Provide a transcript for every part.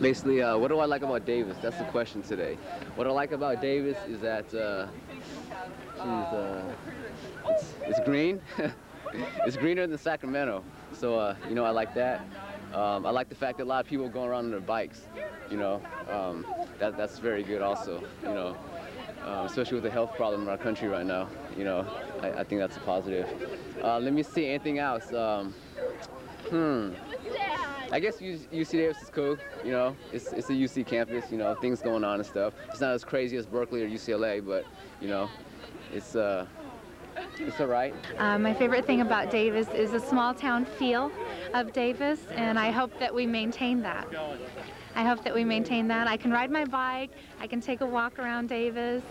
Basically, uh, what do I like about Davis? That's the question today. What I like about Davis is that, uh, geez, uh, it's, it's green. it's greener than Sacramento. So, uh, you know, I like that. Um, I like the fact that a lot of people are going around on their bikes. You know, um, that, that's very good also, you know, uh, especially with the health problem in our country right now. You know, I, I think that's a positive. Uh, let me see, anything else? Um, hmm. I guess UC Davis is cool, you know, it's, it's a UC campus, you know, things going on and stuff. It's not as crazy as Berkeley or UCLA, but, you know, it's, uh, it's all right. Uh, my favorite thing about Davis is the small town feel of Davis, and I hope that we maintain that. I hope that we maintain that. I can ride my bike, I can take a walk around Davis,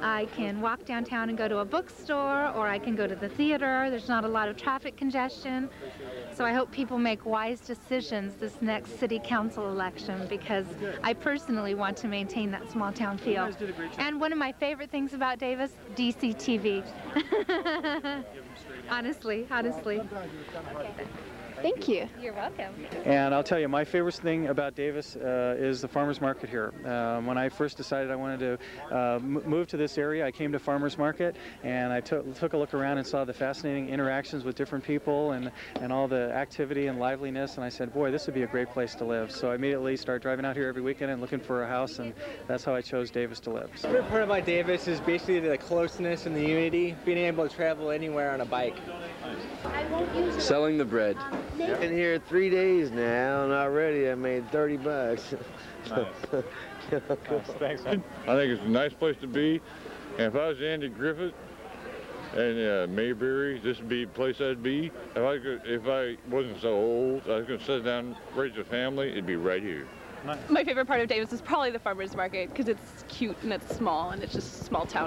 I can walk downtown and go to a bookstore, or I can go to the theater. There's not a lot of traffic congestion. So I hope people make wise decisions this next city council election because I personally want to maintain that small town feel. And one of my favorite things about Davis, DCTV. honestly, honestly. Thank you. You're welcome. And I'll tell you, my favorite thing about Davis uh, is the farmers market here. Um, when I first decided I wanted to uh, move to this area, I came to farmers market and I took, took a look around and saw the fascinating interactions with different people and, and all the activity and liveliness. And I said, boy, this would be a great place to live. So I immediately started driving out here every weekend and looking for a house, and that's how I chose Davis to live. Favorite part about Davis is basically the closeness and the unity, being able to travel anywhere on a bike. Selling the bread. Been here three days now, and already I made 30 bucks. Nice. Thanks, man. I think it's a nice place to be. And if I was Andy Griffith and uh, Mayberry, this would be the place I'd be. If I could, if I wasn't so old, I was going to sit down, raise a family, it'd be right here. My favorite part of Davis is probably the farmer's market because it's cute and it's small and it's just a small town.